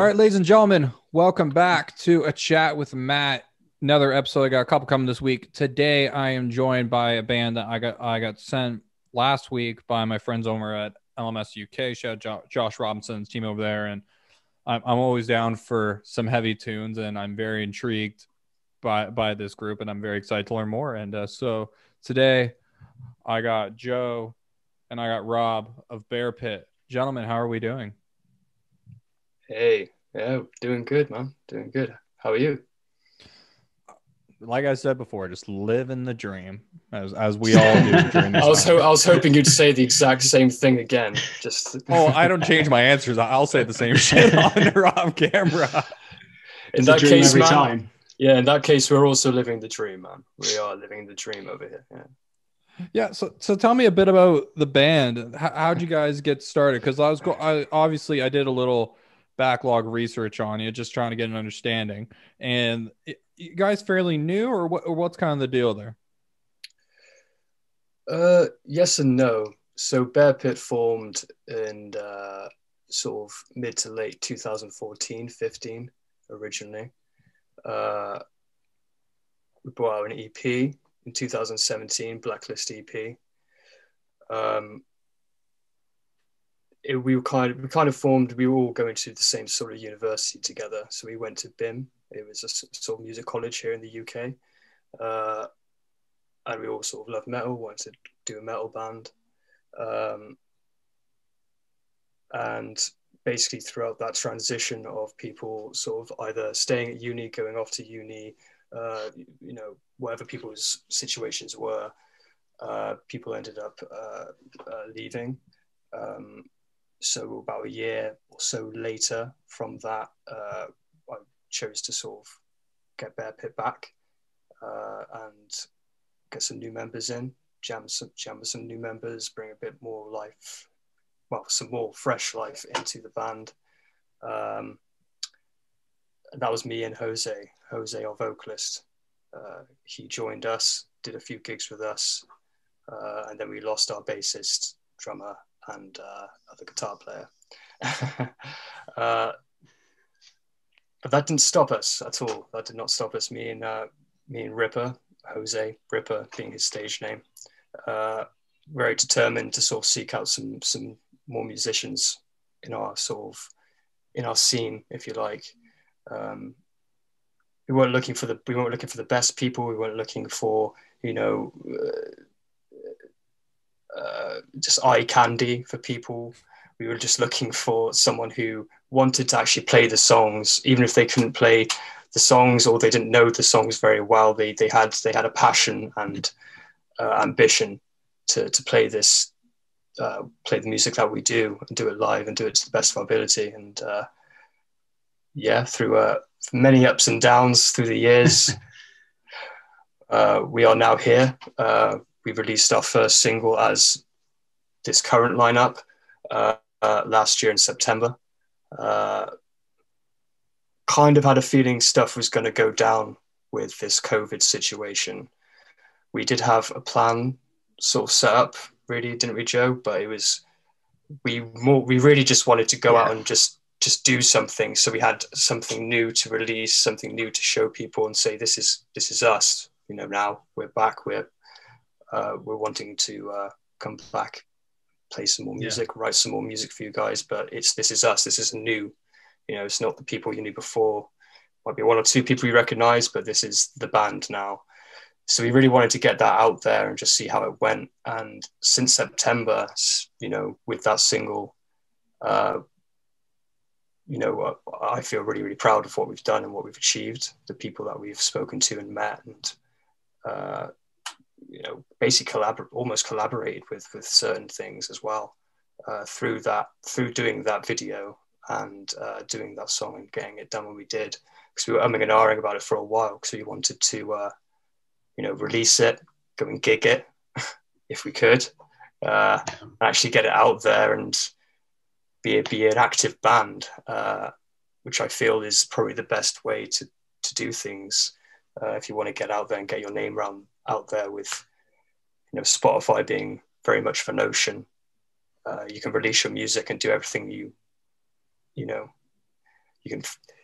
All right, ladies and gentlemen, welcome back to a chat with Matt. Another episode. I got a couple coming this week. Today, I am joined by a band that I got I got sent last week by my friends over at LMS UK. Shout out Josh Robinson's team over there, and I'm I'm always down for some heavy tunes, and I'm very intrigued by by this group, and I'm very excited to learn more. And uh, so today, I got Joe and I got Rob of BEARPIT. Gentlemen, how are we doing? Hey, yeah, doing good, man. Doing good. How are you? like I said before, just living the dream as as we all do. I was ho- I was hoping you'd say the exact same thing again. Just oh, I don't change my answers. I'll say the same shit on or off camera. in It's that case, every man. time. Yeah, in that case, we're also living the dream, man. We are living the dream over here. Yeah. Yeah. So so tell me a bit about the band. How, how'd you guys get started? Because I was go- I, obviously I did a little backlog research on you, just trying to get an understanding. And it, you guys fairly new, or what? Or what's kind of the deal there? Uh, yes and no. So BEARPIT formed in uh, sort of mid to late 2014, 15 originally. Uh, we brought out an EP in 2017, Blacklist EP. Um, it, we were kind of we kind of formed. We were all going to the same sort of university together. So we went to BIMM. It was a sort of music college here in the UK. Uh, and we all sort of loved metal, wanted to do a metal band. Um, and basically, throughout that transition of people sort of either staying at uni, going off to uni, uh, you know, whatever people's situations were, uh, people ended up uh, uh, leaving. Um, so, about a year or so later from that, uh, I chose to sort of get BEARPIT back uh, and get some new members in, jam some jam with some new members, bring a bit more life, well, some more fresh life into the band. Um, that was me and Jose, Jose, our vocalist. Uh, he joined us, did a few gigs with us, uh, and then we lost our bassist, drummer, and uh, other guitar player. uh, but that didn't stop us at all. That did not stop us. Me and uh, me and Ripper, Jose Ripper being his stage name, uh, very determined to sort of seek out some some more musicians in our sort of in our scene, if you like. Um, we weren't looking for the we weren't looking for the best people. We weren't looking for you know uh, uh, just eye candy for people. We were just looking for someone who wanted to actually play the songs, even if they couldn't play the songs or they didn't know the songs very well. They they had they had a passion and uh, ambition to to play this, uh, play the music that we do and do it live and do it to the best of our ability. And uh, yeah, through uh, many ups and downs through the years, uh, we are now here. We released our first single as this current lineup uh, uh, last year in September. Uh, kind of had a feeling stuff was going to go down with this COVID situation. We did have a plan sort of set up, really, didn't we, Joe? But it was we more we really just wanted to go out and just just do something. So we had something new to release, something new to show people and say this is this is us. You know, now we're back. We're uh, we're wanting to uh, come back, play some more Yeah. music, write some more music for you guys. But it's this is us. This is new. You know, it's not the people you knew before. Might be one or two people you recognize, but this is the band now. So we really wanted to get that out there and just see how it went. And since September, you know, with that single, uh, you know, uh, I feel really, really proud of what we've done and what we've achieved. The people that we've spoken to and met, and uh, you know, basically collabor- almost collaborated with with certain things as well uh, through that through doing that video and uh, doing that song and getting it done when we did. Because we were umming and ahhing about it for a while because we wanted to uh, you know release it go and gig it if we could uh, actually get it out there and be a, be an active band uh, which I feel is probably the best way to to do things uh, if you want to get out there and get your name around out there with you know Spotify being very much for Notion uh, you can release your music and do everything you you know you can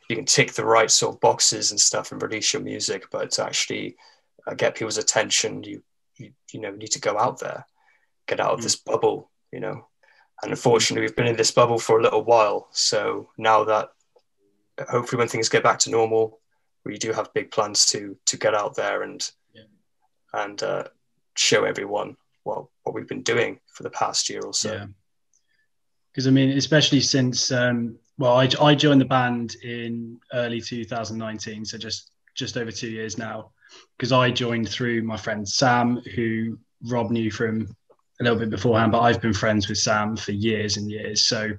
you can tick the right sort of boxes and stuff and release your music, but to actually uh, get people's attention, you, you you know need to go out there, get out of mm. this bubble, you know. And unfortunately, we've been in this bubble for a little while. So now that hopefully when things get back to normal, we do have big plans to to get out there and. And uh, show everyone what what we've been doing for the past year or so. Yeah. Because I mean, especially since um, well, I, I joined the band in early 2019, so just just over two years now. Because I joined through my friend Sam, who Rob knew from a little bit beforehand, but I've been friends with Sam for years and years. So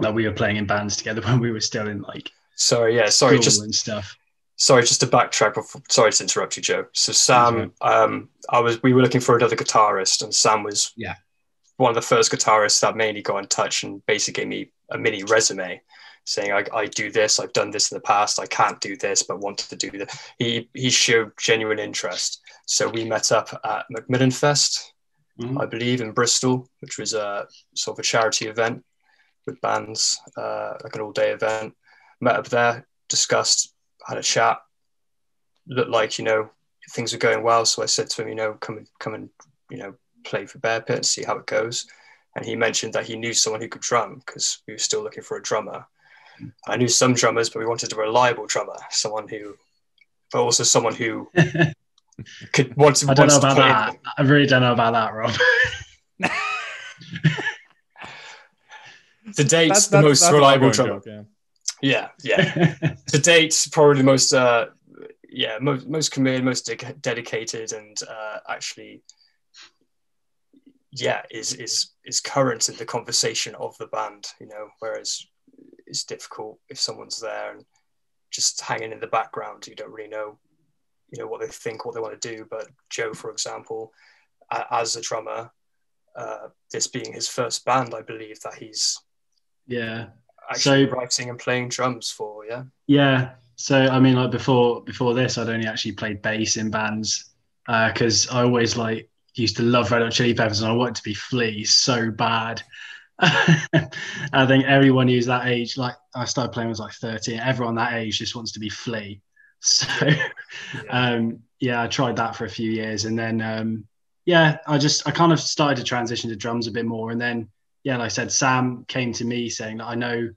like we were playing in bands together when we were still in like sorry, yeah, sorry, just and stuff. Sorry, just to backtrack. Before, sorry to interrupt you, Joe. So Sam, um, I was we were looking for another guitarist, and Sam was yeah one of the first guitarists that mainly got in touch and basically gave me a mini resume saying I, I do this i've done this in the past i can't do this but want to do that he he showed genuine interest so we met up at macmillan fest mm-hmm. i believe in bristol which was a sort of a charity event with bands uh, like an all-day event met up there discussed had a chat looked like you know things were going well so i said to him you know come and come and you know play for bear pit and see how it goes and he mentioned that he knew someone who could drum because we were still looking for a drummer I knew some drummers, but we wanted a reliable drummer, someone who, but also someone who could want to. I don't know about that. I really don't know about that, Rob. to date, that's, the that's, most that's reliable drummer. Joke, yeah. Yeah, yeah. to date, probably the most, uh, yeah, most, most committed, most de- dedicated, and uh, actually, yeah, is is is current in the conversation of the band. You know, whereas it's difficult if someone's there and just hanging in the background. You don't really know, you know, what they think, what they want to do. But Joe, for example, as a drummer, uh, this being his first band, I believe that he's yeah actually so, writing and playing drums for. Yeah, yeah. So I mean, like before before this, I'd only actually played bass in bands Uh, because uh, I always like used to love Red Hot Chili Peppers and I wanted to be Flea so bad. I think everyone who's that age, like I started playing when I was like 13, everyone that age just wants to be Flea. So, yeah. Um, yeah, I tried that for a few years. And then, um, yeah, I just, I kind of started to transition to drums a bit more. And then, yeah, like I said, Sam came to me saying that I know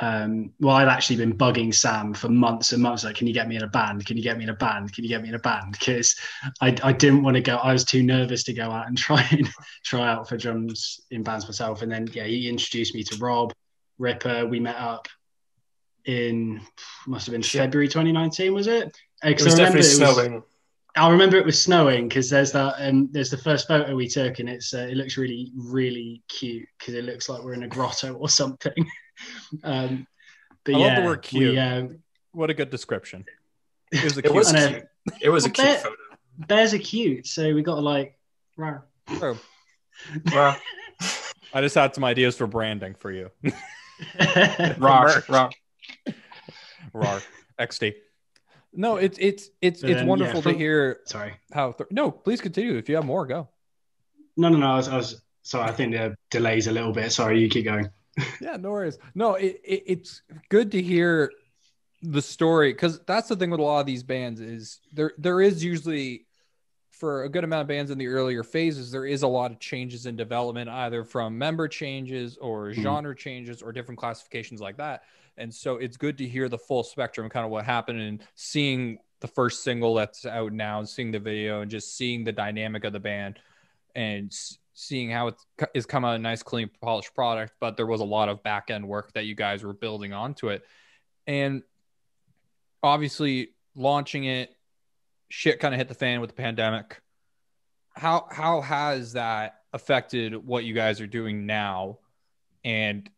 um, well, I'd actually been bugging Sam for months and months. Like, can you get me in a band? Can you get me in a band? Can you get me in a band? Because I, I didn't want to go. I was too nervous to go out and try and try out for drums in bands myself. And then, yeah, he introduced me to Rob Ripper. We met up in must have been February 2019, was it? It was definitely it was, snowing. I remember it was snowing because there's that um, there's the first photo we took and it's uh, it looks really really cute because it looks like we're in a grotto or something. um, but I yeah, love the word cute. We, uh, what a good description. It was a cute. it was, cute. It was well, a cute bear, photo. Bears are cute, so we got to like. Rawr. Oh. Rawr. I just had some ideas for branding for you. Rawr, rawr, rawr. XD. No, it's it's it's it's wonderful yeah, from, to hear. Sorry. How? Th- no, please continue. If you have more, go. No, no, no. I was, I was sorry. I think the delays a little bit. Sorry, you keep going. yeah, no worries. No, it, it, it's good to hear the story because that's the thing with a lot of these bands is there there is usually for a good amount of bands in the earlier phases there is a lot of changes in development either from member changes or mm-hmm. genre changes or different classifications like that and so it's good to hear the full spectrum kind of what happened and seeing the first single that's out now and seeing the video and just seeing the dynamic of the band and seeing how it's come out a nice, clean, polished product. But there was a lot of back end work that you guys were building onto it. And obviously, launching it, shit kind of hit the fan with the pandemic. How how has that affected what you guys are doing now? And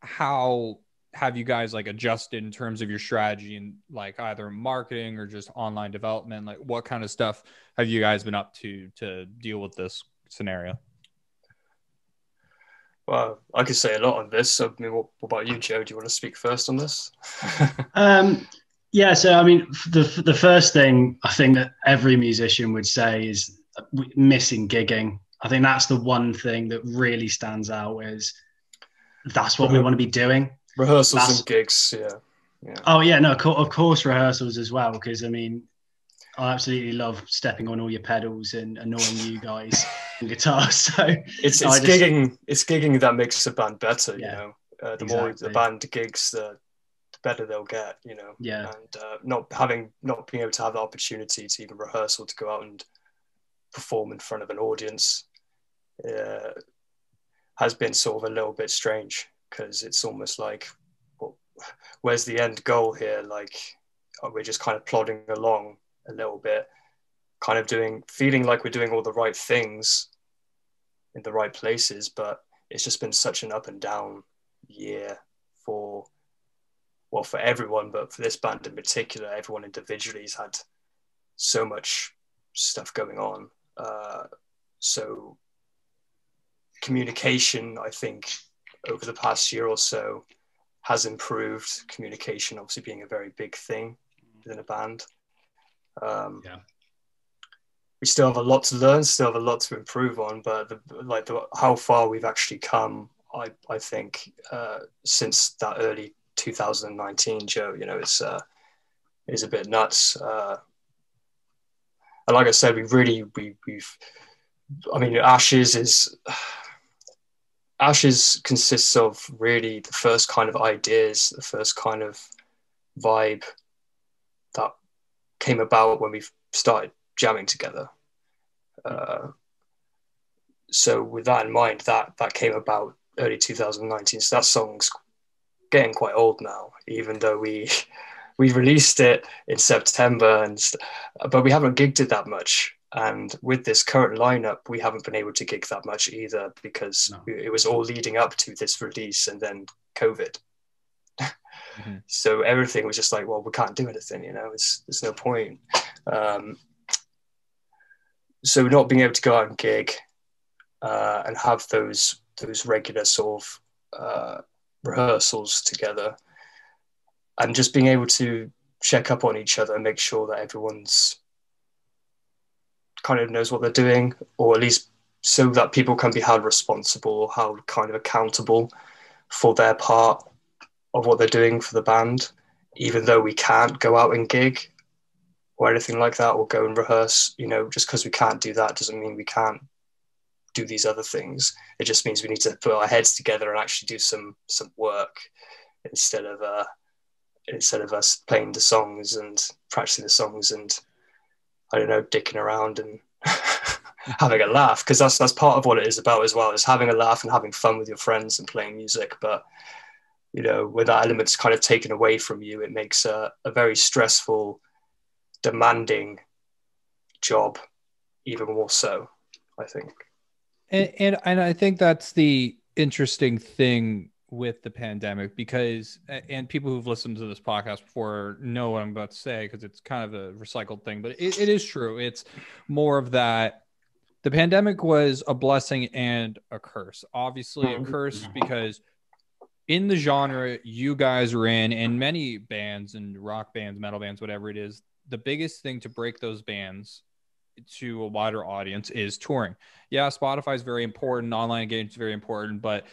how have you guys like adjusted in terms of your strategy and like either marketing or just online development? Like what kind of stuff have you guys been up to to deal with this scenario? Well i could say a lot on this. So I mean, what, what about you joe? Do you want to speak first on this? Um, yeah so i mean the, the first thing i think that every musician would say is missing gigging. I think that's the one thing that really stands out is that's what we want to be doing rehearsals and gigs yeah Yeah. Oh yeah, no, of course rehearsals as well because I mean, I absolutely love stepping on all your pedals and annoying you guys on guitar. So it's it's just, gigging it's gigging that makes the band better. Yeah, you know, uh, the exactly. more the band gigs, the, the better they'll get. You know, Yeah. and uh, not having not being able to have the opportunity to even rehearsal to go out and perform in front of an audience uh, has been sort of a little bit strange because it's almost like, well, where's the end goal here? Like, we're just kind of plodding along a little bit, kind of doing, feeling like we're doing all the right things in the right places, but it's just been such an up and down year for, well, for everyone, but for this band in particular, everyone individually has had so much stuff going on. Uh, so communication, I think, over the past year or so has improved. Communication, obviously, being a very big thing within a band. Um, Yeah. We still have a lot to learn, still have a lot to improve on, but the, like the, how far we've actually come, I, I think, uh, since that early 2019, Joe, you know, it's uh, is a bit nuts. Uh, and like I said, we really we we've, I mean, Ashes is Ashes consists of really the first kind of ideas, the first kind of vibe that came about when we started jamming together. Uh, so with that in mind, that that came about early 2019. So that song's getting quite old now, even though we we released it in September, and but we haven't gigged it that much. And with this current lineup, we haven't been able to gig that much either because No. it was all leading up to this release and then COVID. Mhm. So everything was just like, well, we can't do anything, you know. It's there's no point. Um, so not being able to go out and gig uh, and have those those regular sort of uh, rehearsals together, and just being able to check up on each other and make sure that everyone's kind of knows what they're doing, or at least so that people can be held responsible or held kind of accountable for their part of what they're doing for the band, even though we can't go out and gig or anything like that or go and rehearse. You know, just because we can't do that doesn't mean we can't do these other things. It just means we need to put our heads together and actually do some some work instead of uh, instead of us playing the songs and practicing the songs and I don't know, dicking around and having a laugh because that's that's part of what it is about as well is having a laugh and having fun with your friends and playing music. But you know, when that element's kind of taken away from you, it makes a, a very stressful, demanding job even more so. I think. And, and and I think that's the interesting thing with the pandemic because and people who've listened to this podcast before know what I'm about to say because it's kind of a recycled thing, but it, it is true. It's more of that. The pandemic was a blessing and a curse. Obviously, a mm-hmm. curse because in the genre you guys are in, and many bands and rock bands, metal bands, whatever it is, the biggest thing to break those bands to a wider audience is touring. Yeah, Spotify is very important, online games very important, but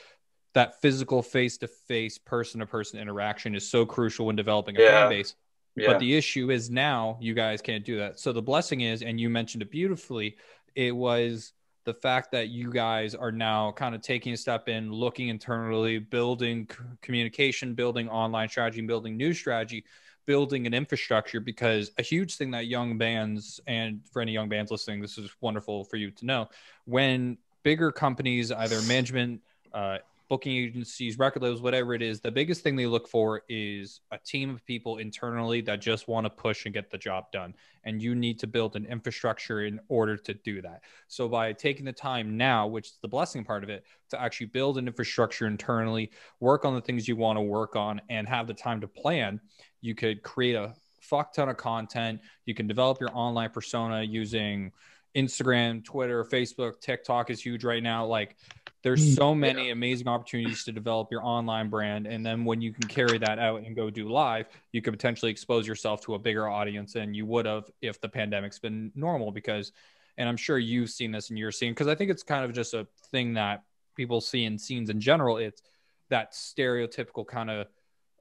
that physical face-to-face, person-to-person interaction is so crucial when developing a Yeah. fan base. Yeah. But the issue is now you guys can't do that. So the blessing is, and you mentioned it beautifully, it was the fact that you guys are now kind of taking a step in, looking internally, building communication, building online strategy, building new strategy, building an infrastructure. Because a huge thing that young bands, and for any young bands listening, this is wonderful for you to know, when bigger companies, either management, uh, booking agencies, record labels, whatever it is, the biggest thing they look for is a team of people internally that just want to push and get the job done. And you need to build an infrastructure in order to do that. So by taking the time now, which is the blessing part of it, to actually build an infrastructure internally, work on the things you want to work on, and have the time to plan, you could create a fuck ton of content. You can develop your online persona using Instagram, Twitter, Facebook, TikTok is huge right now. Like there's mm. so many amazing opportunities to develop your online brand. And then when you can carry that out and go do live, you could potentially expose yourself to a bigger audience than you would have if the pandemic's been normal. Because, and I'm sure you've seen this in your scene, because I think it's kind of just a thing that people see in scenes in general. It's that stereotypical kind of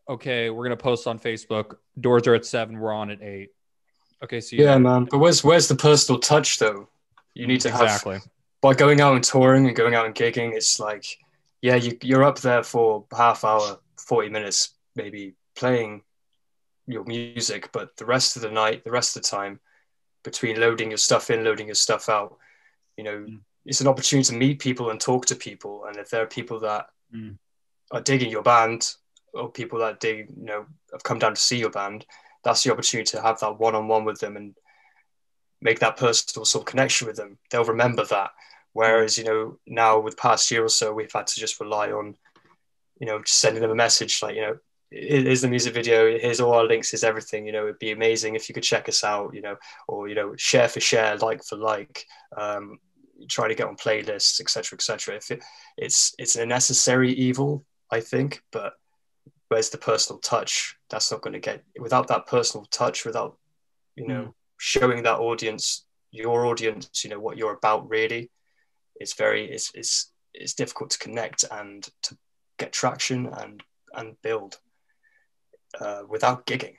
okay, we're gonna post on Facebook. Doors are at seven. We're on at eight. Okay, so Yeah, man. But where's where's the personal touch though? You need to have exactly. by going out and touring and going out and gigging. It's like, yeah, you you're up there for half hour, forty minutes, maybe playing your music, but the rest of the night, the rest of the time, between loading your stuff in, loading your stuff out, you know, Mm. it's an opportunity to meet people and talk to people. And if there are people that Mm. are digging your band or people that dig, you know, have come down to see your band, that's the opportunity to have that one on one with them and make that personal sort of connection with them. They'll remember that. Whereas, you know, now with past year or so, we've had to just rely on, you know, just sending them a message like, you know, here's the music video, here's all our links, here's everything, you know, it'd be amazing if you could check us out, you know, or, you know, share for share, like for like, um, try to get on playlists, etc., etc. If it, it's, it's a necessary evil, I think, but where's the personal touch? That's not going to get, without that personal touch, without, you know, showing that audience, your audience, you know, what you're about really, it's very, it's, it's, it's difficult to connect and to get traction and, and build uh, without gigging.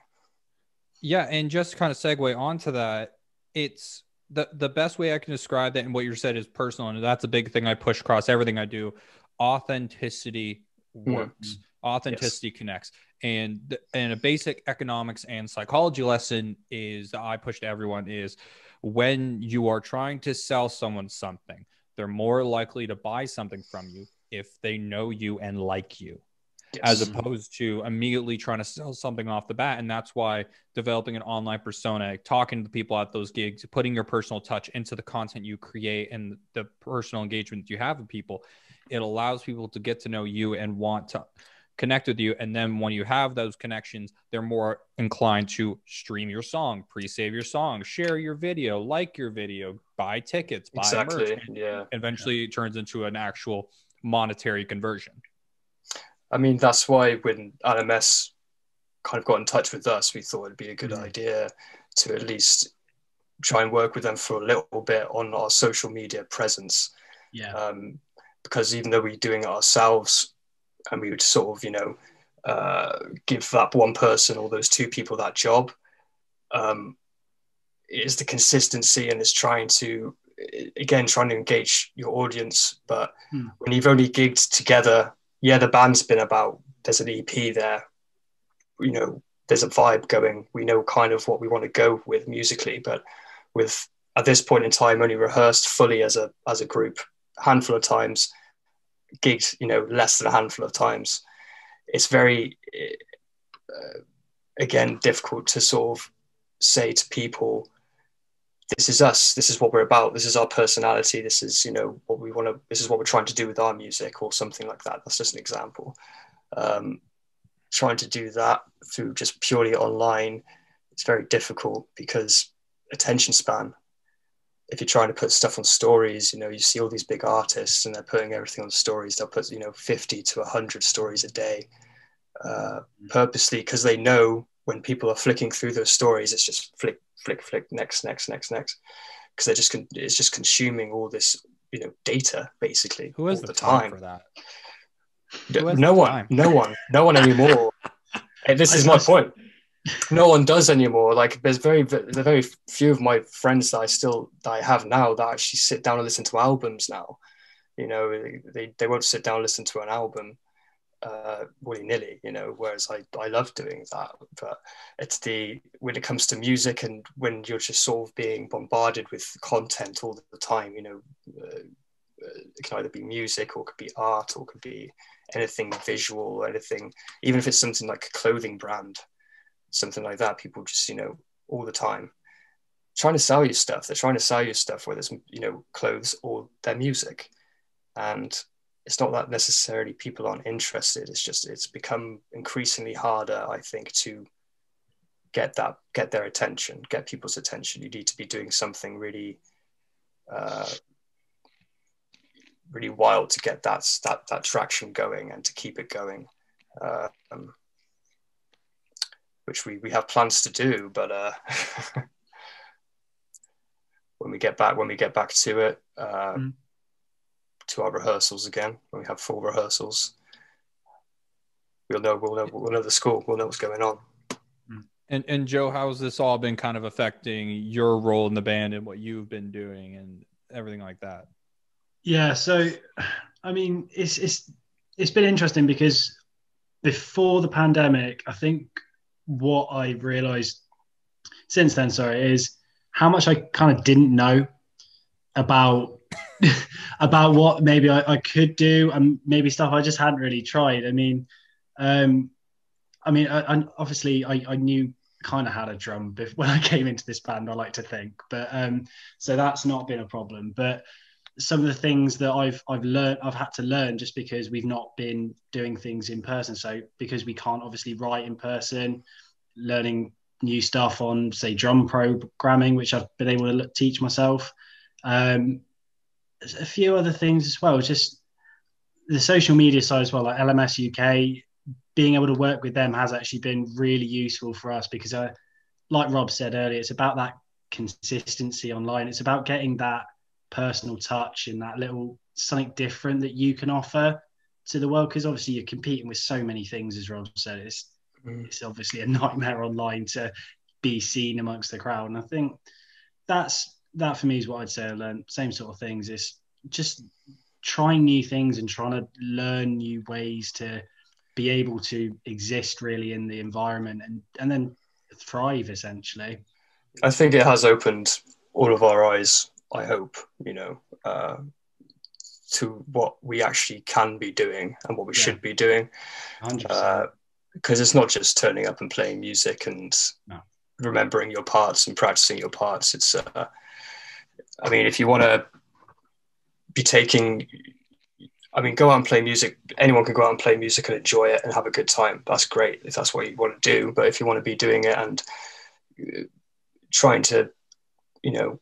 Yeah, and just to kind of segue onto that, it's the the best way I can describe that and what you said is personal, and that's a big thing I push across everything I do. Authenticity works. Authenticity connects. And and a basic economics and psychology lesson is that I push to everyone is when you are trying to sell someone something, they're more likely to buy something from you if they know you and like you as opposed to immediately trying to sell something off the bat. And that's why developing an online persona, talking to the people at those gigs, putting your personal touch into the content you create and the personal engagement you have with people, it allows people to get to know you and want to connect with you. And then when you have those connections, they're more inclined to stream your song, pre-save your song, share your video, like your video, buy tickets, buy exactly. merch. and Yeah. Eventually it turns into an actual monetary conversion. I mean, that's why when LMS kind of got in touch with us, we thought it'd be a good Mm. idea to at least try and work with them for a little bit on our social media presence. Yeah. Um, because even though we're doing it ourselves and we would sort of, you know, uh, give that one person or those two people that job, um, is the consistency and it's trying to, again, trying to engage your audience. But Hmm. when you've only gigged together, yeah, the band's been about, there's an EP there, you know, there's a vibe going. We know kind of what we want to go with musically, but with at this point in time only rehearsed fully as a as a group, a handful of times, gigged, you know, less than a handful of times. It's very uh, again difficult to sort of say to people this is us. This is what we're about. This is our personality. This is you know what we want to this is what we're trying to do with our music or something like that. That's just an example. Um, trying to do that through just purely online it's very difficult because attention span if you're trying to put stuff on stories you know you see all these big artists and they're putting everything on stories they'll put you know 50 to 100 stories a day uh, purposely because they know when people are flicking through those stories it's just flick flick flick next next next next because they're just con- it's just consuming all this you know data basically Who has all the, time, for that? Has no one no one no one anymore. Hey, this I is my point no one does anymore. Like there's very there's very few of my friends that i still that i have now that actually sit down and listen to albums now. You know they, they won't sit down and listen to an album uh willy-nilly you know whereas i i love doing that. But it's the when it comes to music and when you're just sort of being bombarded with content all the time you know uh, it can either be music or it could be art or it could be anything visual or anything even if it's something like a clothing brand something like that people just you know all the time trying to sell you stuff. They're trying to sell you stuff whether it's you know clothes or their music. And it's not that necessarily people aren't interested. It's just it's become increasingly harder i think to get that get their attention get people's attention. You need to be doing something really uh, really wild to get that that that traction going and to keep it going. Uh, um, which we, we have plans to do but uh, when we get back when we get back to it uh, Mm. to our rehearsals again when we have full rehearsals we'll know we'll know we'll know the score. We'll know what's going on. And and Joe, how's this all been kind of affecting your role in the band and what you've been doing and everything like that? Yeah, so I mean, it's it's it's been interesting because before the pandemic, I think what I've realized since then, sorry, is how much I kind of didn't know about about what maybe I, I, could do and maybe stuff I just hadn't really tried. I mean, um, I mean, I, I obviously I, I knew kind of had a drum when I came into this band. I like to think, but um, so that's not been a problem. But some of the things that I've I've learned I've had to learn just because we've not been doing things in person. So because we can't obviously write in person, learning new stuff on say drum programming, which I've been able to teach myself. Um, a few other things as well. Just the social media side as well, like LMS UK. Being able to work with them has actually been really useful for us because, uh, like Rob said earlier, it's about that consistency online. It's about getting that personal touch and that little something different that you can offer to the world. Because obviously you're competing with so many things, as Rob said. It's mm. it's obviously a nightmare online to be seen amongst the crowd, and I think that's that for me is what I'd say I learned. Same sort of things. Is just trying new things and trying to learn new ways to be able to exist really in the environment and and then thrive essentially. I think it has opened all of our eyes. I hope you know uh, to what we actually can be doing and what we yeah. should be doing. Because uh, it's not just turning up and playing music and no. remembering your parts and practicing your parts. It's uh, I mean, if you want to be taking, I mean, go out and play music. Anyone can go out and play music and enjoy it and have a good time. That's great if that's what you want to do. But if you want to be doing it and uh, trying to, you know,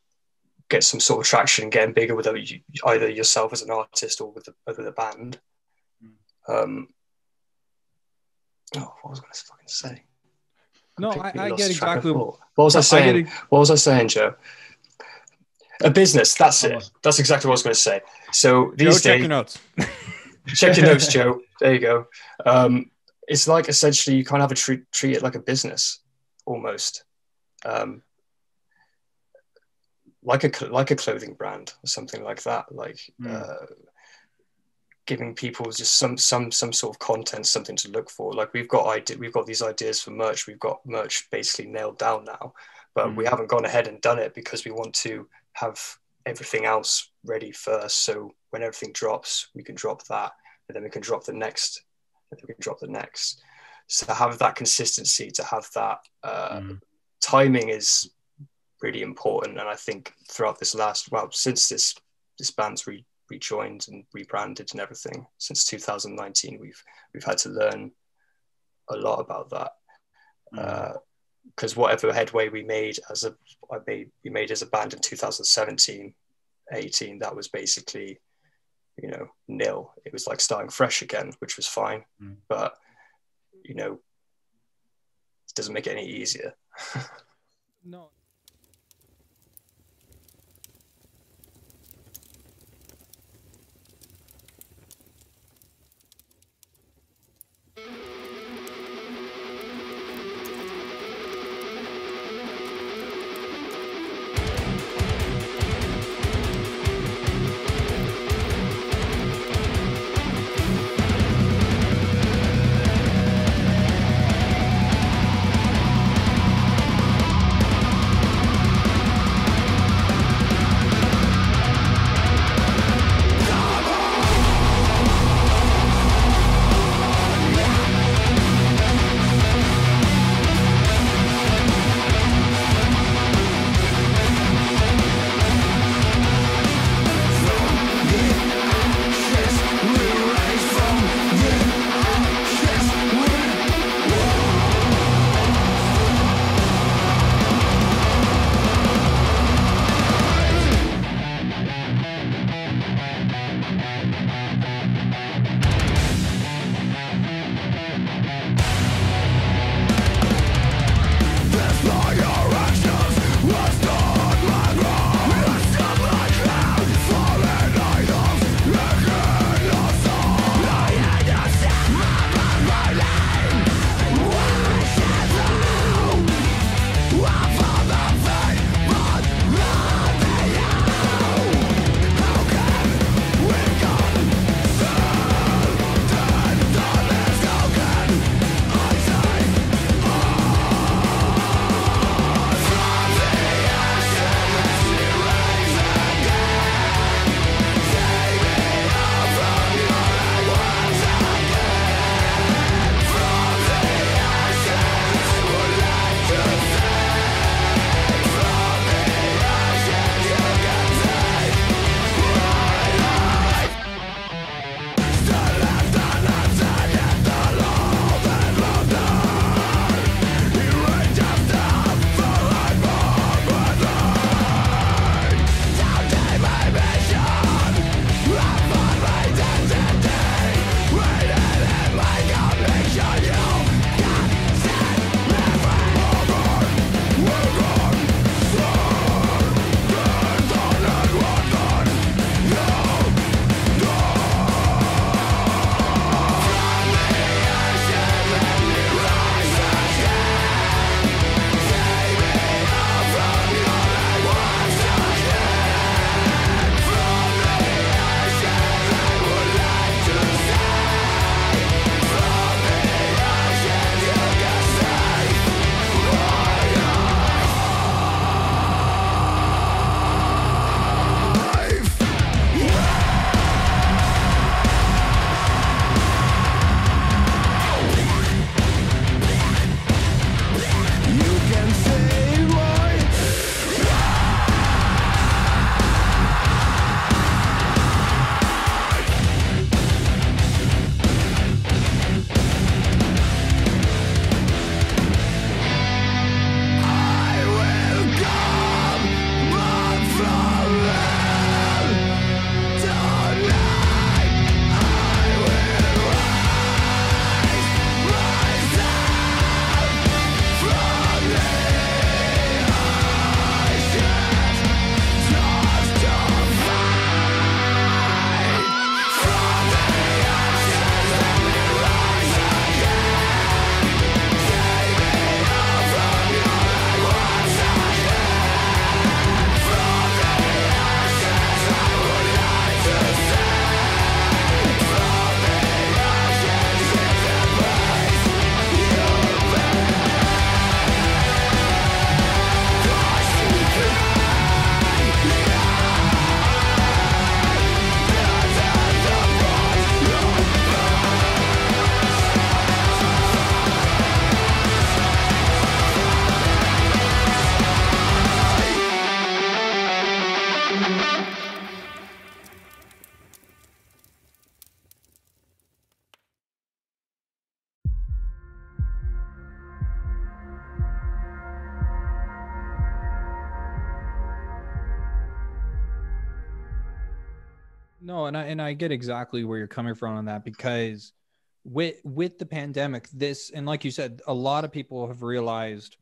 get some sort of traction and getting bigger with either yourself as an artist or with the, with the band. Hmm. Um, oh, what was I going to fucking say? No, I, I get exactly. What was I saying? I what was I saying, Joe? A business. That's it. That's exactly what I was going to say. So these Joe, days, check your notes. check your notes, Joe. There you go. Um, it's like essentially you kind of have to treat, treat it like a business, almost, um, like a like a clothing brand or something like that. Like mm. uh, giving people just some some some sort of content, something to look for. Like we've got idea, we've got these ideas for merch. We've got merch basically nailed down now, but mm. we haven't gone ahead and done it because we want to have everything else ready first. So when everything drops, we can drop that, and then we can drop the next, and then we can drop the next. So to have that consistency, to have that uh, mm. timing is really important. And I think throughout this last, well, since this this band's re- rejoined and rebranded and everything, since 2019, we've we've had to learn a lot about that. Mm. Uh, because whatever headway we made as a I made we made as a band in 2017 18 that was basically you know nil it was like starting fresh again which was fine mm. but you know it doesn't make it any easier no No, and I and I get exactly where you're coming from on that because with with the pandemic, this and like you said, a lot of people have realized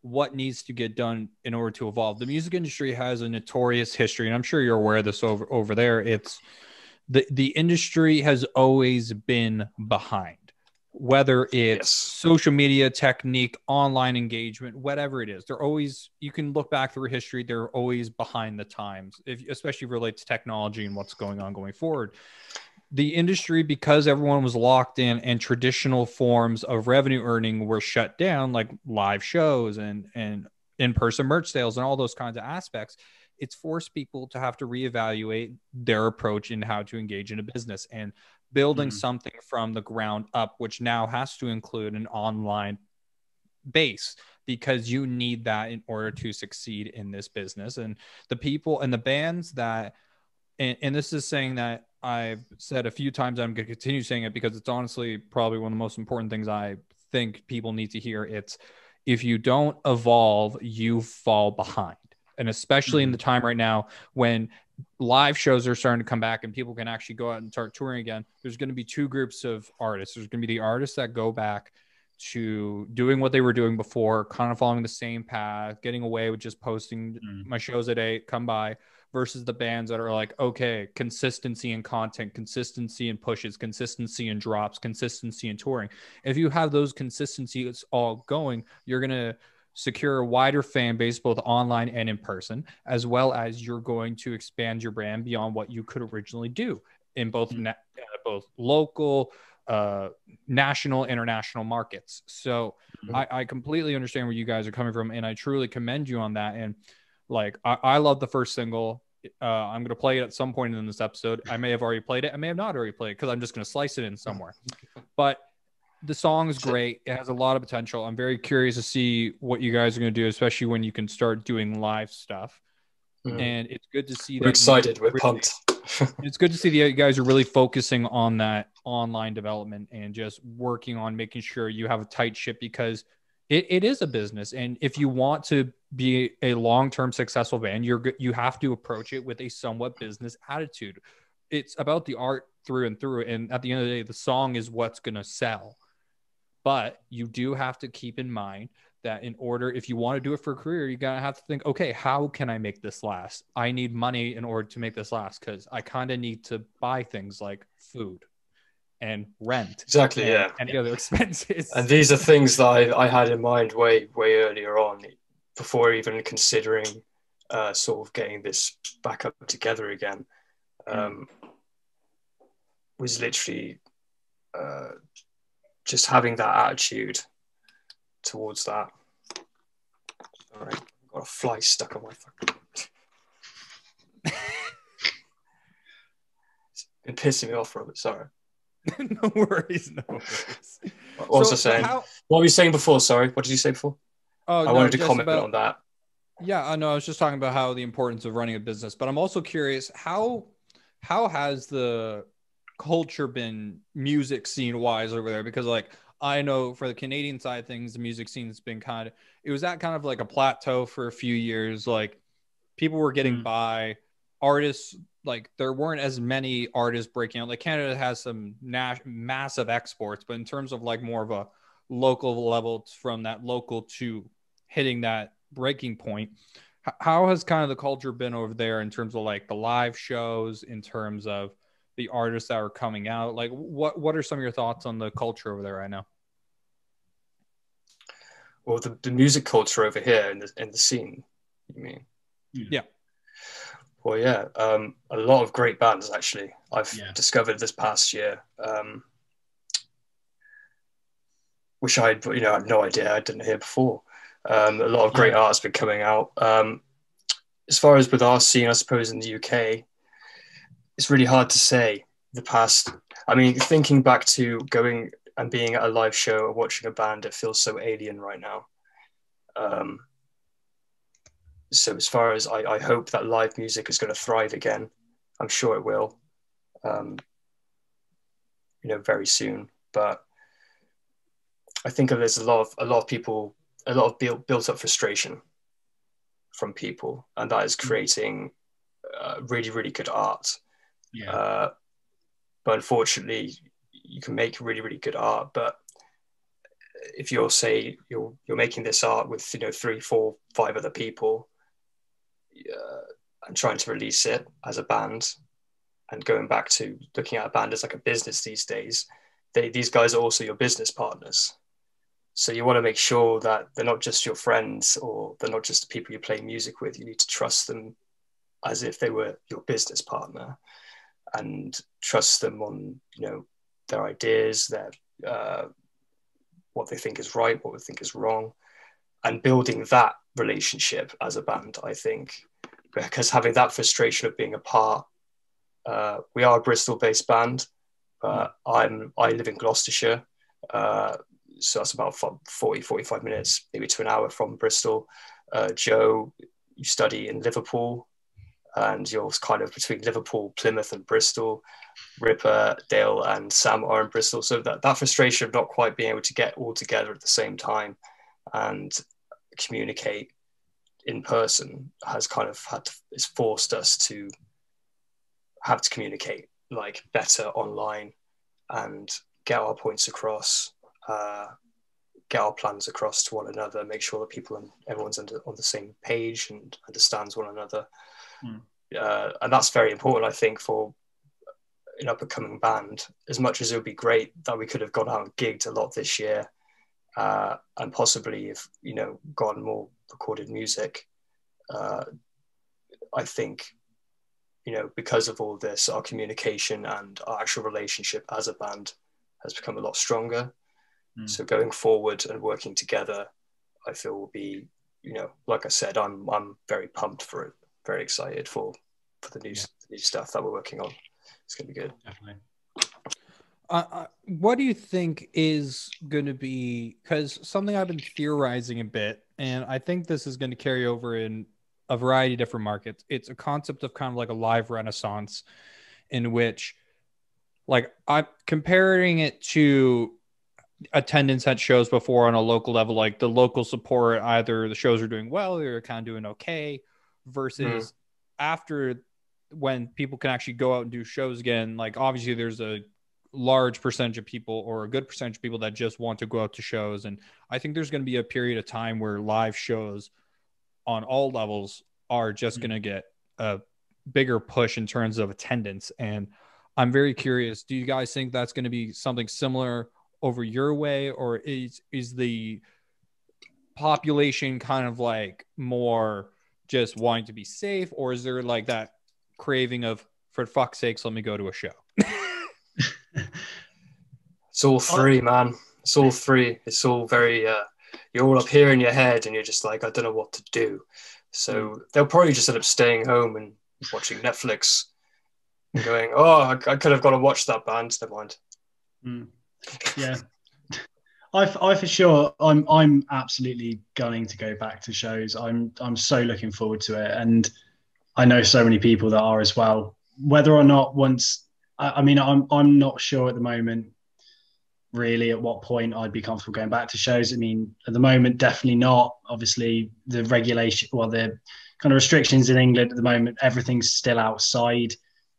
what needs to get done in order to evolve. The music industry has a notorious history, and I'm sure you're aware of this over over there. It's the the industry has always been behind whether it's yes. social media technique online engagement whatever it is they're always you can look back through history they're always behind the times if, especially relate to technology and what's going on going forward the industry because everyone was locked in and traditional forms of revenue earning were shut down like live shows and and in-person merch sales and all those kinds of aspects it's forced people to have to reevaluate their approach in how to engage in a business and building mm-hmm. something from the ground up, which now has to include an online base because you need that in order to succeed in this business. And the people and the bands that, and, and this is saying that I've said a few times, I'm going to continue saying it because it's honestly probably one of the most important things I think people need to hear. It's if you don't evolve, you fall behind. And especially mm-hmm. in the time right now when live shows are starting to come back and people can actually go out and start touring again, there's going to be two groups of artists. There's going to be the artists that go back to doing what they were doing before, kind of following the same path, getting away with just posting mm. my shows at eight, come by, versus the bands that are like, okay, consistency in content, consistency in pushes, consistency in drops, consistency in touring. If you have those consistencies all going, you're going to secure a wider fan base both online and in person as well as you're going to expand your brand beyond what you could originally do in both mm-hmm. na- uh, both local uh, national international markets. So mm-hmm. I, I, completely understand where you guys are coming from and i truly commend you on that. And like i, I love the first single. Uh, i'm going to play it at some point in this episode. I may have already played it. I may have not already played it because i'm just going to slice it in somewhere. But the song is great. It has a lot of potential. I'm very curious to see what you guys are going to do, especially when you can start doing live stuff. Mm. And it's good to see. We're excited. We're really, pumped. it's good to see that you guys are really focusing on that online development and just working on making sure you have a tight ship because it, it is a business. And if you want to be a long-term successful band, you're you have to approach it with a somewhat business attitude. It's about the art through and through. And at the end of the day, the song is what's going to sell but you do have to keep in mind that in order, if you want to do it for a career, you gotta have to think, okay, how can I make this last? I need money in order to make this last because I kind of need to buy things like food and rent. Exactly, and yeah. Any other expenses. And these are things that I, I had in mind way, way earlier on before even considering uh, sort of getting this back up together again. Hmm. Um, mm. Was literally uh, just having that attitude towards that. All right, I've got a fly stuck on my fucking. it's been pissing me off, Robert. Sorry. no worries, no worries. What was so, I saying? How... What were you saying before? Sorry, what did you say before? Oh, I no, wanted to comment about... on that. Yeah, I know. I was just talking about how the importance of running a business, but I'm also curious how how has the culture been music scene wise over there? Because like I know for the Canadian side of things, the music scene has been kind of it was at kind of like a plateau for a few years. Like people were getting mm. by, artists like there weren't as many artists breaking out. Like Canada has some na- massive exports, but in terms of like more of a local level from that local to hitting that breaking point, how has kind of the culture been over there in terms of like the live shows, in terms of the artists that are coming out? Like, what what are some of your thoughts on the culture over there right now? Well, the, the music culture over here in the in the scene, you mean? Yeah. Well, yeah, um, a lot of great bands actually. I've yeah. discovered this past year, um, which I, you know, I had no idea I didn't hear before. Um, a lot of great yeah. art's been coming out. Um, as far as with our scene, I suppose in the UK, it's really hard to say the past. I mean, thinking back to going and being at a live show or watching a band, it feels so alien right now. Um, so as far as I, I hope that live music is going to thrive again, I'm sure it will. Um, you know, very soon. But I think there's a lot of a lot of people, a lot of built built up frustration from people, and that is creating uh, really really good art Yeah. Uh, but unfortunately, you can make really, really good art. But if you're say you're you're making this art with you know three, four, five other people, uh, and trying to release it as a band, and going back to looking at a band as like a business these days, they these guys are also your business partners. So you want to make sure that they're not just your friends or they're not just the people you play music with. You need to trust them as if they were your business partner and trust them on you know their ideas their uh, what they think is right what they think is wrong and building that relationship as a band i think. Because having that frustration of being apart uh, we are a bristol based band but i'm i live in gloucestershire uh, so that's about 40 45 minutes maybe to an hour from bristol. Uh, joe you study in liverpool and you're kind of between Liverpool, Plymouth, and Bristol. Ripper, Dale, and Sam are in Bristol. So that, that frustration of not quite being able to get all together at the same time and communicate in person has kind of had to, it's forced us to have to communicate like better online and get our points across, uh, get our plans across to one another, make sure that people and everyone's under, on the same page and understands one another. Mm. Uh, and that's very important, I think, for an up and coming band. As much as it would be great that we could have gone out and gigged a lot this year, uh, and possibly if you know gotten more recorded music, uh, I think you know because of all this, our communication and our actual relationship as a band has become a lot stronger. Mm. So going forward and working together, I feel will be you know like I said, I'm I'm very pumped for it very excited for for the new, yeah. new stuff that we're working on. It's gonna be good. Definitely. Uh, uh what do you think is going to be? Because something I've been theorizing a bit, and I think this is going to carry over in a variety of different markets. It's a concept of kind of like a live renaissance, in which, like, I'm comparing it to attendance at shows before on a local level, like the local support, either the shows are doing well, or they're kind of doing okay, versus mm. after when people can actually go out and do shows again like obviously there's a large percentage of people or a good percentage of people that just want to go out to shows and i think there's going to be a period of time where live shows on all levels are just mm. going to get a bigger push in terms of attendance and i'm very curious do you guys think that's going to be something similar over your way or is is the population kind of like more just wanting to be safe, or is there like that craving of for fuck's sakes, let me go to a show? it's all three, man. It's all three. It's all very. Uh, you're all up here in your head, and you're just like, I don't know what to do. So mm. they'll probably just end up staying home and watching Netflix, and going, "Oh, I, I could have got to watch that band." Never mind. Mm. Yeah, I, I for sure, I'm I'm absolutely going to go back to shows. I'm I'm so looking forward to it, and I know so many people that are as well. Whether or not once, I, I mean, I'm I'm not sure at the moment. Really, at what point I'd be comfortable going back to shows? I mean, at the moment, definitely not. Obviously, the regulation, well, the kind of restrictions in England at the moment, everything's still outside.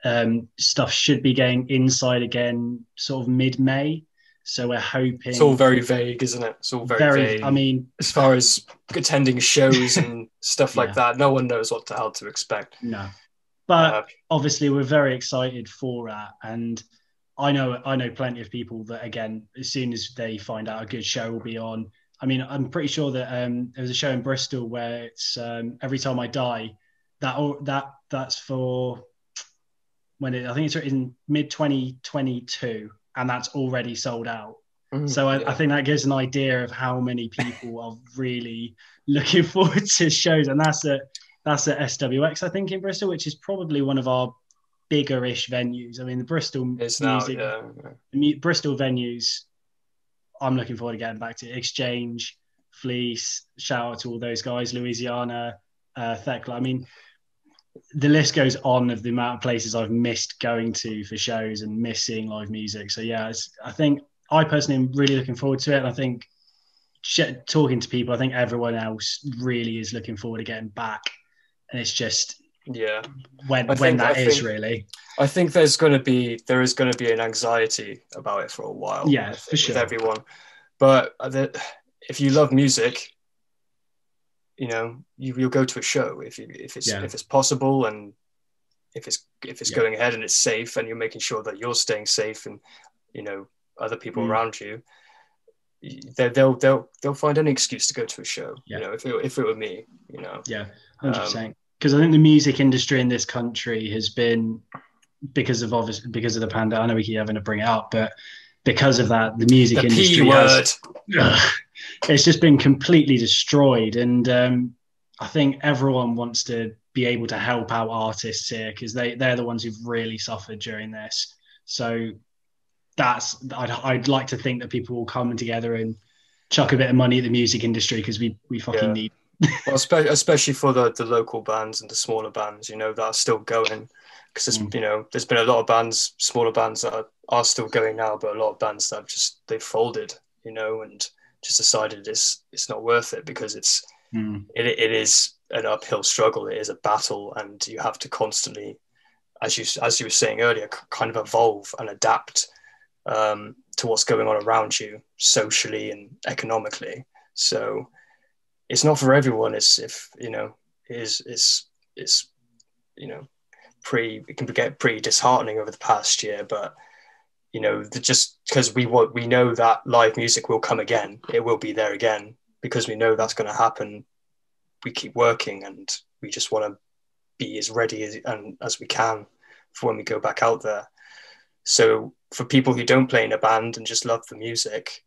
Um, stuff should be going inside again, sort of mid-May. So we're hoping. It's all very vague, isn't it? It's all very, very vague. I mean, as far as attending shows and stuff like yeah. that, no one knows what the hell to expect. No, but uh, obviously we're very excited for that, and I know I know plenty of people that again, as soon as they find out a good show will be on. I mean, I'm pretty sure that um, there was a show in Bristol where it's um, every time I die. That that that's for when it, I think it's in mid 2022 and that's already sold out. Mm, so I, yeah. I, think that gives an idea of how many people are really looking forward to shows, and that's at that's at SWX, I think, in Bristol, which is probably one of our bigger-ish venues. I mean, the Bristol it's music, now, yeah. the Bristol venues. I'm looking forward to getting back to Exchange, Fleece. Shout out to all those guys, Louisiana, uh, Thekla. I mean, the list goes on of the amount of places I've missed going to for shows and missing live music. So yeah, I think I personally am really looking forward to it. And I think talking to people, I think everyone else really is looking forward to getting back. And it's just yeah. when I when think- that I is think- really. I think there's going to be there is going to be an anxiety about it for a while. Yeah, for with everyone. But uh, the, if you love music, you know you, you'll go to a show if you if it's Yeah. if it's possible and if it's if it's Yeah. going ahead and it's safe and you're making sure that you're staying safe and you know other people Mm. around you. They, they'll they'll they'll find any excuse to go to a show. Yeah. You know, if it, if it were me, you know, Yeah, hundred Um, percent. Because I think the music industry in this country has been because of obviously because of the pandemic. I know we keep having to bring it up, but because of that, the music the industry p has word. It's just been completely destroyed. And um, I think everyone wants to be able to help out artists here because they they're the ones who've really suffered during this. So that's I'd, I'd like to think that people will come together and chuck a bit of money at the music industry because we we fucking Yeah. need. well, especially for the, the local bands and the smaller bands, you know, that are still going. Because Mm. you know, there's been a lot of bands, smaller bands that are, are still going now, but a lot of bands that have just they've folded, you know, and just decided it's it's not worth it because it's Mm, it, it is an uphill struggle. It is a battle, and you have to constantly, as you as you were saying earlier, kind of evolve and adapt um, to what's going on around you socially and economically. So it's not for everyone. It's if you know, it is it's it's you know, pretty it can get pretty disheartening over the past year, but. You know, just because we want, we know that live music will come again. It will be there again because we know that's going to happen we keep working and we just want to be as ready as, and, as we can for when we go back out there. So for people who don't play in a band and just love the music,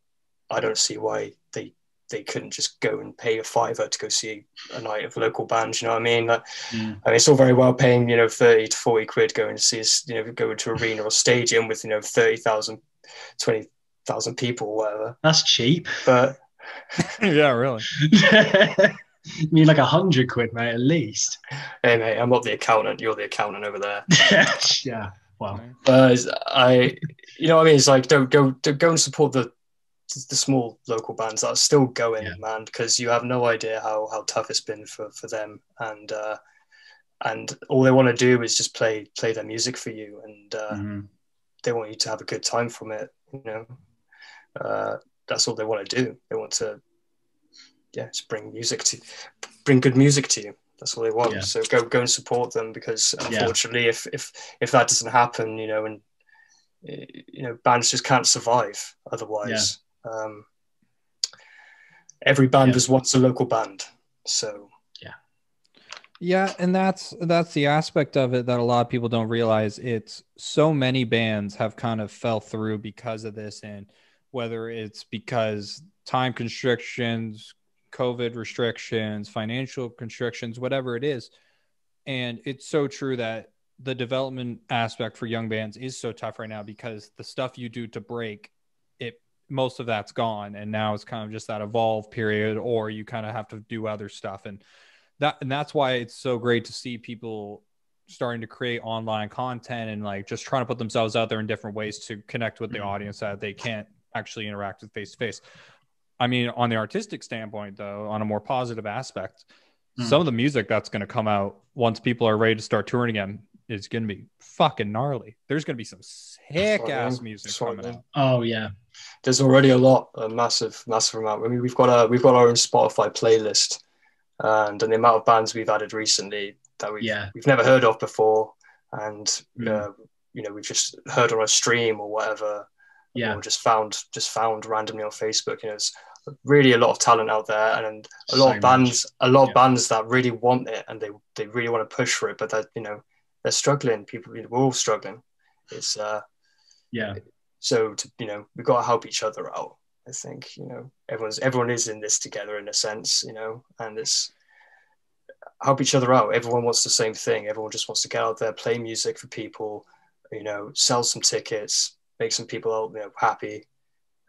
I don't see why they they couldn't just go and pay a fiver to go see a night of local bands. You know what I mean? Like, mm. I mean, it's all very well paying, you know, 30 to 40 quid going to see us, you know, go to arena or stadium with, you know, 30,000, 20,000 people or whatever. That's cheap. But yeah, really. you mean like a hundred quid, mate, at least. hey, mate, I'm not the accountant. You're the accountant over there. yeah. Well, Uh, I, you know what I mean? It's like don't go, don't go and support the the small local bands that are still going, Yeah. man, because you have no idea how how tough it's been for for them, and uh, and all they want to do is just play play their music for you, and uh, mhm. they want you to have a good time from it. You know, uh, that's all they want to do. They want to, yeah, just bring music to, bring good music to you. That's all they want. Yeah. So go go and support them because Yeah. unfortunately, if if if that doesn't happen, you know, and eh, you know, bands just can't survive otherwise. Um, every band Yeah. was once a local band, so Yeah, yeah, and that's that's the aspect of it that a lot of people don't realize. It's so many bands have kind of fell through because of this, and whether it's because time constrictions, COVID restrictions, financial constrictions, whatever it is, and it's so true that the development aspect for young bands is so tough right now because the stuff you do to break it most of that's gone and now it's kind of just that evolve period or you kind of have to do other stuff and that and that's why it's so great to see people starting to create online content and like just trying to put themselves out there in different ways to connect with the Mhm. audience that they can't actually interact with face to face. I mean, on the artistic standpoint, though, on a more positive aspect, Mm. some of the music that's going to come out once people are ready to start touring again is going to be fucking gnarly. There's going to be some sick ass music coming out. Oh yeah. There's already a lot, a massive, massive amount. I mean, we've got a we've got our own Spotify playlist, and, and the amount of bands we've added recently that we've Yeah. we've never heard of before, and Mm. uh, you know we've just heard on a stream or whatever, Yeah. or just found just found randomly on Facebook. You know, it's really a lot of talent out there, and a lot So of much. bands, a lot of bands that really want it and they they really want to push for it, but that you know they're struggling. People, we're all struggling. It's uh, Yeah. So to, you know we've got to help each other out i think you know. Everyone's everyone is in this together in a sense you know and it's help each other out. Everyone wants the same thing. Everyone just wants to get out there play music for people you know sell some tickets make some people you know happy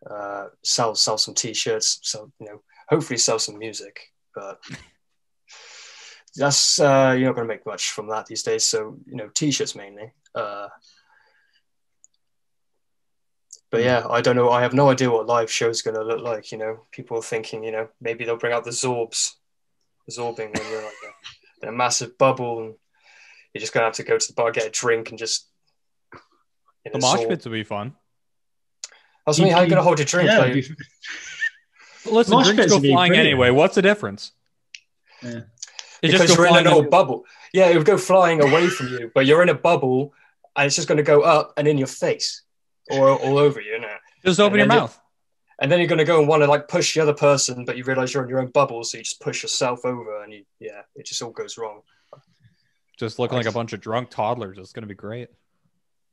uh sell sell some t-shirts so you know hopefully sell some music but that's uh you're not going to make much from that these days. So you know t-shirts mainly uh but mm. yeah, I don't know. I have no idea what live show is going to look like. You know, people are thinking, you know, maybe they'll bring out the Zorbs, absorbing when you're like a, in a massive bubble, and You're just gonna have to go to the bar, get a drink, and just. you The know, mosh pits would be fun. I was thinking, how are you gonna hold your drink? Yeah, like- it'd be- Listen, Mosh drinks go flying anyway. What's the difference? Yeah. It because just go you're in an flying old bubble. Yeah, it would go flying away from you, but you're in a bubble, and it's just going to go up and in your face, or all over you, innit? Just open your and then mouth. And then you're going to go and want to like push the other person, but you realize you're in your own bubble, so you just push yourself over, and you yeah, it just all goes wrong Just looking like a bunch of drunk toddlers. It's gonna be great.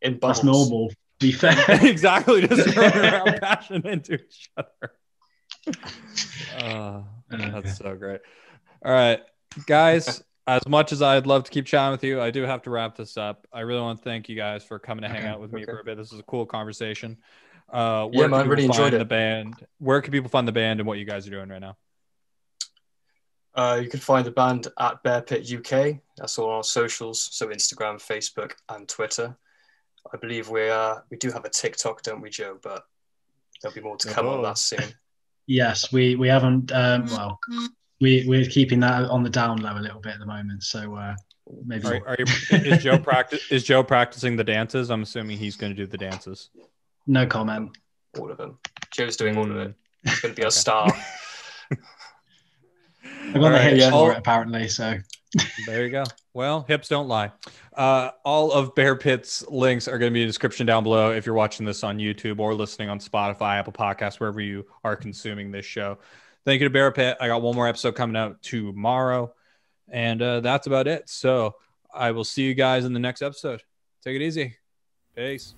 in bubbles. That's normal. To be fair. exactly. Just running around bashing into each other. Uh, that's so great. All right, guys. As much as I'd love to keep chatting with you, I do have to wrap this up. I really want to thank you guys for coming to hang Okay, out with me okay. for a bit. This is a cool conversation. Uh, Yeah, where man, can really enjoyed it. the band. Where can people find the band and what you guys are doing right now? Uh, you can find the band at BEARPIT UK. That's all on our socials, so Instagram, Facebook, and Twitter. I believe we uh, we do have a TikTok, don't we, Joe? But there'll be more to come Oh. on that soon. yes, we we haven't. Um, well, we we're keeping that on the down low a little bit at the moment. So uh, maybe Are, are you, is Joe practice? Is Joe practicing the dances? I'm assuming he's going to do the dances. no comment. All of them. Joe's doing all of them. He's going to be Okay. a star. I got All the right, hips yeah. for it apparently. So There you go. Well, hips don't lie. Uh, all of BEARPIT's links are going to be in the description down below if you're watching this on YouTube or listening on Spotify, Apple Podcasts, wherever you are consuming this show. Thank you to BEARPIT. I got one more episode coming out tomorrow. And uh, that's about it. So I will see you guys in the next episode. Take it easy. Peace.